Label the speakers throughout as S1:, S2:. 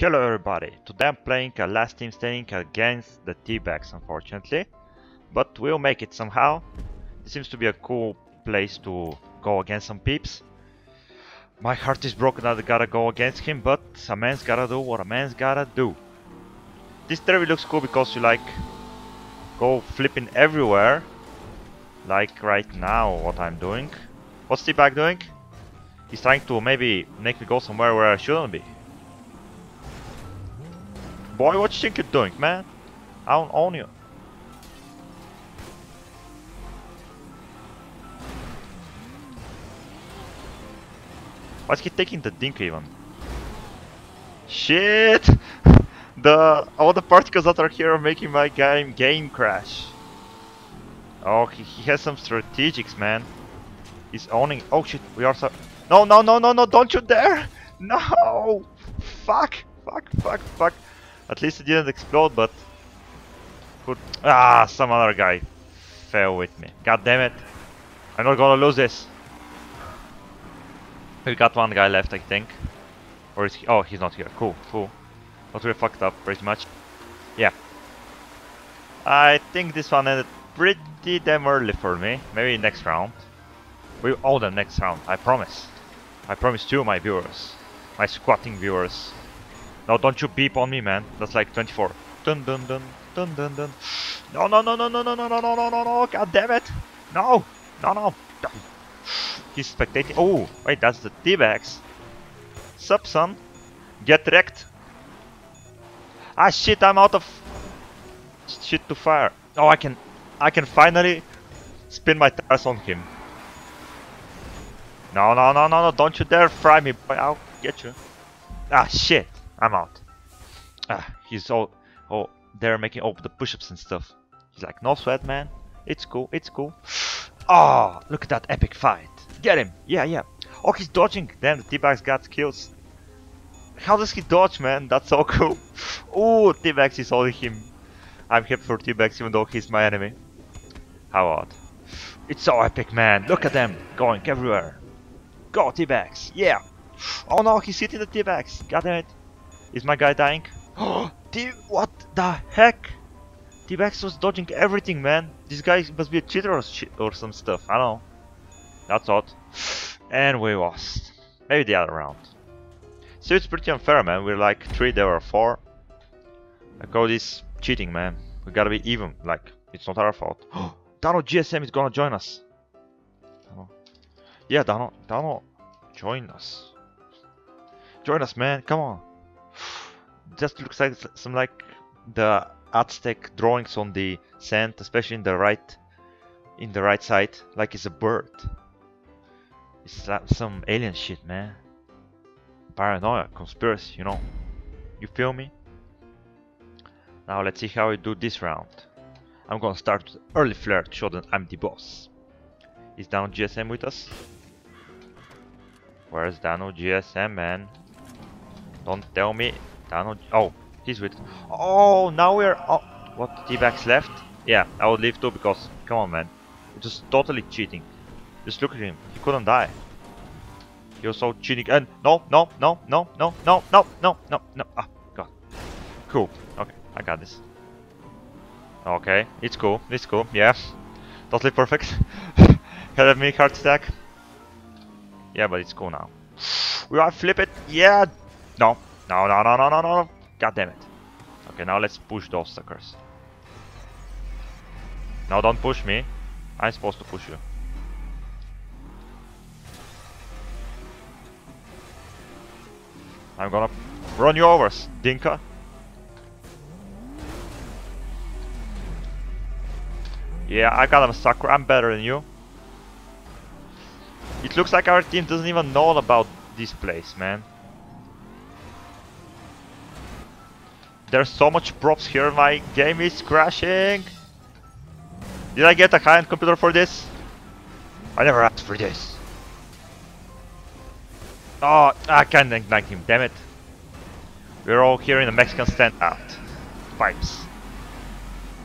S1: Hello everybody, today I'm playing a last team standing against the T-Bags unfortunately, but we'll make it somehow. It seems to be a cool place to go against some peeps. My heart is broken that I gotta go against him, but a man's gotta do what a man's gotta do. This derby looks cool because you like go flipping everywhere, like right now what I'm doing. What's T-Bag doing? He's trying to maybe make me go somewhere where I shouldn't be. Boy, what you think you're doing, man? I don't own you. Why's he taking the dink even? Shit! The all the particles that are here are making my game game crash. Oh, he, he has some strategics, man. He's owning. Oh shit, we are so. No, no, no, no, no! Don't you dare! No! Fuck! Fuck! Fuck! Fuck! At least it didn't explode, but... Ah, some other guy fell with me. God damn it. I'm not gonna lose this. We got one guy left, I think. Or is he... Oh, he's not here. Cool, cool. But we're fucked up, pretty much. Yeah. I think this one ended pretty damn early for me. Maybe next round. We all the next round, I promise. I promise to my viewers. My squatting viewers. No, don't you beep on me, man. That's like 24. Dun dun dun dun dun dun. No, no, no, no, no, no, no, no, no, no, no, no. God damn it. No, no, no. He's spectating. Oh, wait, that's the T-Bags. Sup, son? Get wrecked. Ah, shit, I'm out of shit to fire. Oh, I can, I can finally spin my tires on him. No, no, no, no, no, don't you dare fry me, boy. I'll get you. Ah, shit. I'm out. Ah, he's all, oh, they're making all the push-ups and stuff. He's like, no sweat, man. It's cool, it's cool. Oh, look at that epic fight. Get him. Yeah, yeah. Oh, he's dodging. Damn, the T-Bags got kills. How does he dodge, man? That's so cool. Oh, T-Bags is holding him. I'm happy for T-Bags even though he's my enemy. How odd. It's so epic, man. Look at them going everywhere. Go, T-Bags. Yeah. Oh no, he's hitting the T-Bags. God damn it. Is my guy dying? Oh, T what the heck? T-Bags was dodging everything, man. This guy must be a cheater or, or some stuff. I don't know. That's odd. And we lost. Maybe the other round. So it's pretty unfair, man. We're like 3, there were 4. Like, all this cheating, man. We gotta be even. Like, it's not our fault. Dano GSM is gonna join us. Dano. Yeah, Dano. Dano, join us. Join us, man. Come on just looks like some like the Aztec drawings on the sand, especially in the right in the right side, like it's a bird. It's like some alien shit, man. Paranoia, conspiracy, you know. You feel me? Now let's see how we do this round. I'm gonna start with early flare to show that I'm the boss. Is Dano GSM with us? Where's Dano GSM, man? Don't tell me Dano. Oh, he's with. Oh, now we're. Oh, what? T-Bags left? Yeah, I would leave too because. Come on, man. It's just totally cheating. Just look at him. He couldn't die. Was so cheating. And no, no, no, no, no, no, no, no, no, no. Ah, God. Cool. Okay, I got this. Okay, it's cool. It's cool. Yeah, totally perfect. Had a mini heart attack. Yeah, but it's cool now. We are flip it. Yeah. No, no, no, no, no, no, no. God damn it. Okay, now let's push those suckers. No, don't push me. I'm supposed to push you. I'm gonna run you over, Dinka. Yeah, I got a sucker. I'm better than you. It looks like our team doesn't even know about this place, man. There's so much props here, my game is crashing. Did I get a high-end computer for this? I never asked for this. Oh, I can't ignite him, damn it. We're all here in the Mexican standout. Pipes.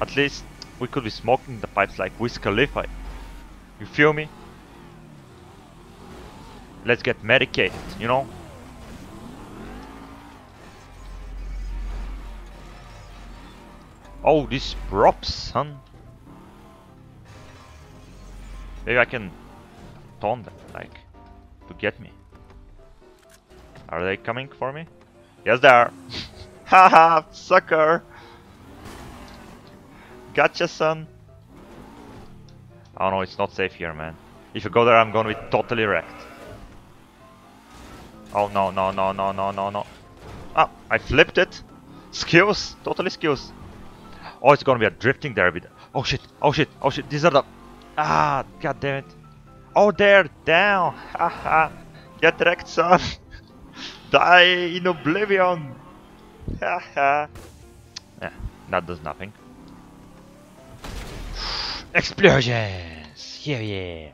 S1: At least we could be smoking the pipes like Wiz Khalifa. You feel me? Let's get medicated, you know? Oh, these props, son. Maybe I can taunt them, like, to get me. Are they coming for me? Yes, they are. Haha, sucker! Gotcha, son. Oh no, it's not safe here, man. If you go there, I'm gonna be totally wrecked. Oh no, no, no, no, no, no, no. Ah, I flipped it. Skills, totally skills. Oh, it's gonna be a drifting there. Oh shit, oh shit, oh shit. These are the... Ah, god damn it. Oh, they're down. Haha. Get wrecked, son. Die in oblivion. Haha. yeah, that does nothing. Explosions! Yeah, yeah.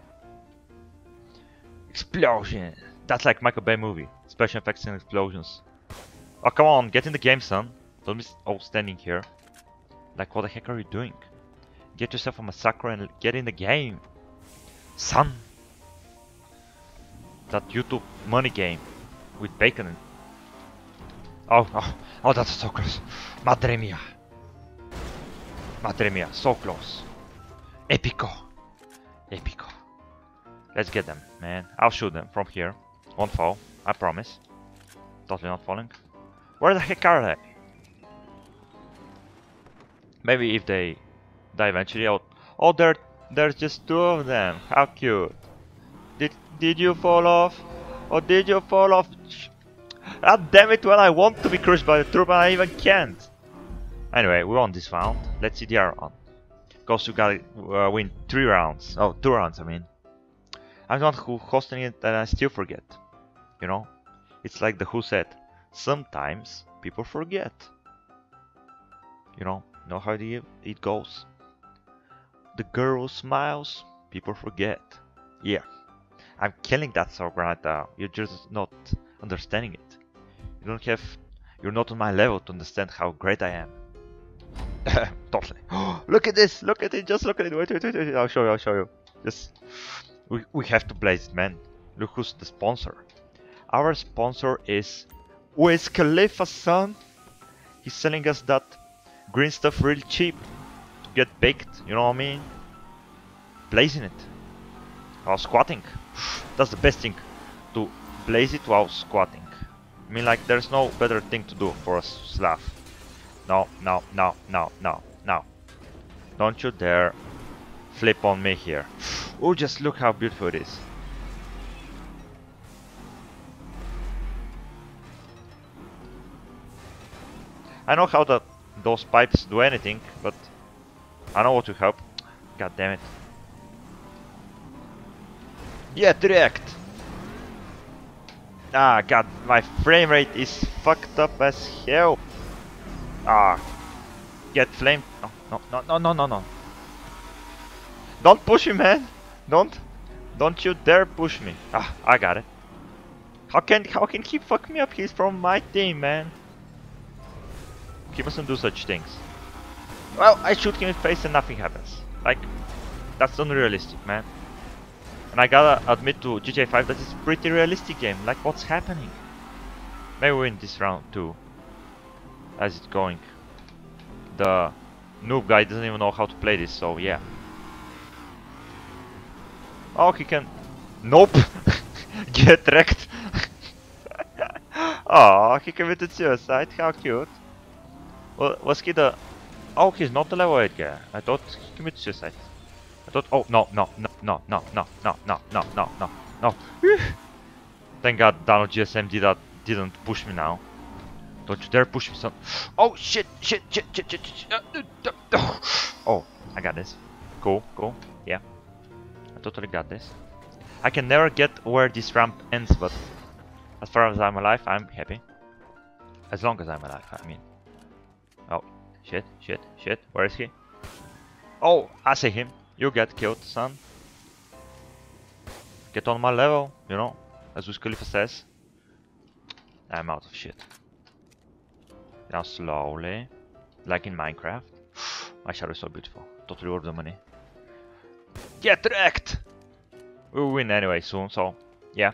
S1: Explosion! That's like Michael Bay movie. Special effects and explosions. Oh, come on, get in the game, son. Don't be all standing here. Like, what the heck are you doing? Get yourself a massacre and get in the game. Son! That YouTube money game with bacon. Oh, oh, oh, that's so close. Madre mia. Madre mia, so close. Epico. Epico. Let's get them, man. I'll shoot them from here. Won't fall, I promise. Totally not falling. Where the heck are they? Maybe if they die eventually, I'll... Oh, there, there's just two of them. How cute. Did, did you fall off? Or did you fall off? God damn it, when I want to be crushed by the troop and I even can't. Anyway, we won this round. Let's see the other one. Because you gotta uh, win three rounds. Oh, two rounds, I mean. I'm not who hosting it and I still forget. You know? It's like the who said. Sometimes people forget. You know, know how it goes. The girl smiles, people forget. Yeah. I'm killing that now. You're just not understanding it. You don't have you're not on my level to understand how great I am. totally. look at this! Look at it! Just look at it! Wait, wait, wait, wait! I'll show you, I'll show you. Just we, we have to blaze it, man. Look who's the sponsor. Our sponsor is Wiz Khalifa, son. He's selling us that green stuff really cheap to get baked, you know what I mean? Blazing it while squatting. That's the best thing to blaze it while squatting. I mean, like, there's no better thing to do for a Slav. No, no, no, no, no, no. Don't you dare flip on me here. Oh, just look how beautiful it is. I know how the those pipes do anything, but I know what to help. God damn it. Yeah, direct! Ah, god, my frame rate is fucked up as hell. Ah, get flame. No, no, no, no, no, no, no. Don't push me, man. Don't, don't you dare push me. Ah, I got it. How can, how can he fuck me up? He's from my team, man. He mustn't do such things. Well, I shoot him in the face and nothing happens. Like, that's unrealistic, man. And I gotta admit to GTA 5 that it's a pretty realistic game. Like, what's happening? Maybe we win this round too. As it's going. The noob guy doesn't even know how to play this, so yeah. Oh, he can... Nope! Get wrecked! oh, he committed suicide, how cute. Well, was he the... Oh, he's not the level 8 guy. I thought he committed suicide. I thought... Oh, no, no, no, no, no, no, no, no, no, no, no, no. Thank God Dano GSM did that, didn't push me now. Don't you dare push me, son. Oh, shit, shit, shit, shit, shit, shit. Oh, I got this. Cool, cool, yeah. I totally got this. I can never get where this ramp ends, but as far as I'm alive, I'm happy. As long as I'm alive, I mean. Shit, shit, shit. Where is he? Oh, I see him. You get killed, son. Get on my level, you know, as Wiz Khalifa says. I'm out of shit. Now slowly, like in Minecraft. my shadow is so beautiful. Totally worth the money. Get wrecked! We'll win anyway soon, so yeah.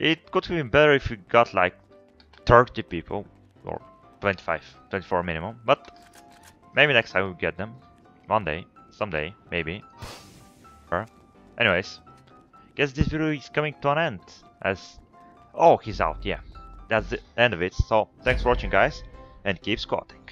S1: It could have been better if we got like 30 people, or 25, 24 minimum, but Maybe next time we'll get them. One day. Someday. Maybe. Or. Anyways. Guess this video is coming to an end. As... Oh, he's out. Yeah. That's the end of it. So, thanks for watching guys. And keep squatting.